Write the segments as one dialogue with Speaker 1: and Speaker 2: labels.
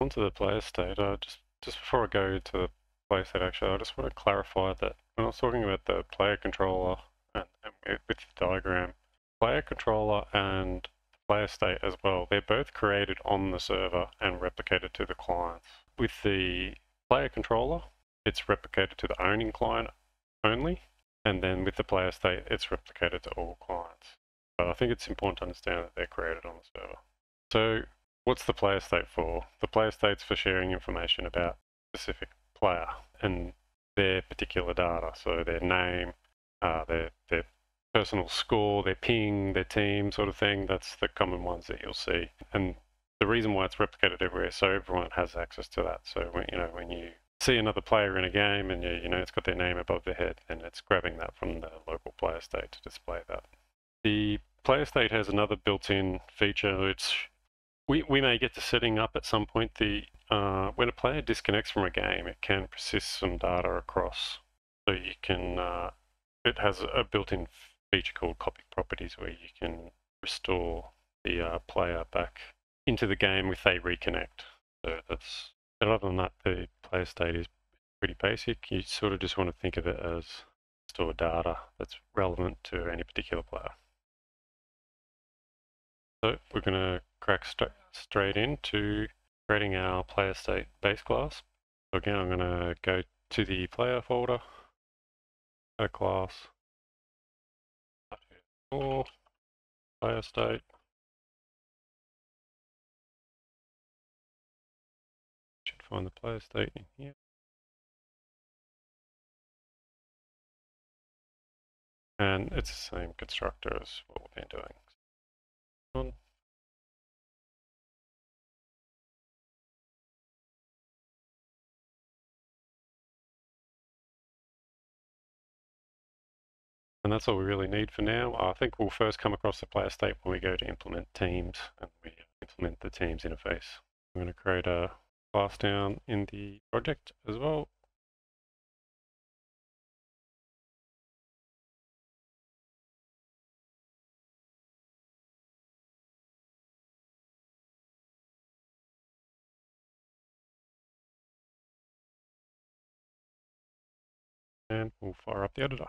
Speaker 1: onto the player state, uh, just just before I go to the player state, actually, I just want to clarify that when I was talking about the player controller and, and with the diagram, player controller and the player state as well, they're both created on the server and replicated to the clients. With the player controller, it's replicated to the owning client only, and then with the player state, it's replicated to all clients. But I think it's important to understand that they're created on the server. So what's the player state for? The player state's for sharing information about a specific player and their particular data. So their name, uh, their, their personal score, their ping, their team sort of thing. That's the common ones that you'll see. And the reason why it's replicated everywhere, so everyone has access to that. So when, you know, when you see another player in a game and you, you know it's got their name above their head, then it's grabbing that from the local player state to display that. The player state has another built-in feature. It's we, we may get to setting up at some point the uh, when a player disconnects from a game, it can persist some data across. So you can uh, it has a built-in feature called copy properties where you can restore the uh, player back into the game if they reconnect. So that's but other than that, the player state is pretty basic. You sort of just want to think of it as store data that's relevant to any particular player. So we're going to crack st straight into creating our player state base class. So again, I'm going to go to the player folder, a class, player state, should find the player state in here. And it's the same constructor as what we've been doing And that's all we really need for now. I think we'll first come across the player state when we go to implement teams and we implement the teams interface. I'm going to create a class down in the project as well. and we'll fire up the editor.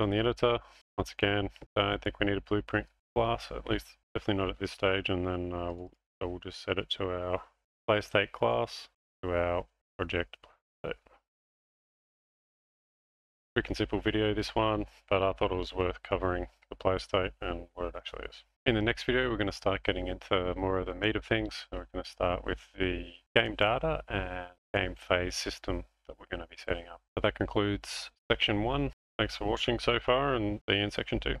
Speaker 1: On the editor, once again, I don't think we need a blueprint class, at least definitely not at this stage, and then uh, we'll, so we'll just set it to our play state class, to our project state. Quick and simple video this one, but I thought it was worth covering the play state and what it actually is. In the next video, we're going to start getting into more of the meat of things. We're going to start with the game data and game phase system that we're going to be setting up. So that concludes section one. Thanks for watching so far and see you in section two.